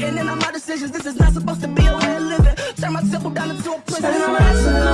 written in all my decisions. This is not supposed to be a way of living. Turn my temple down into a prison.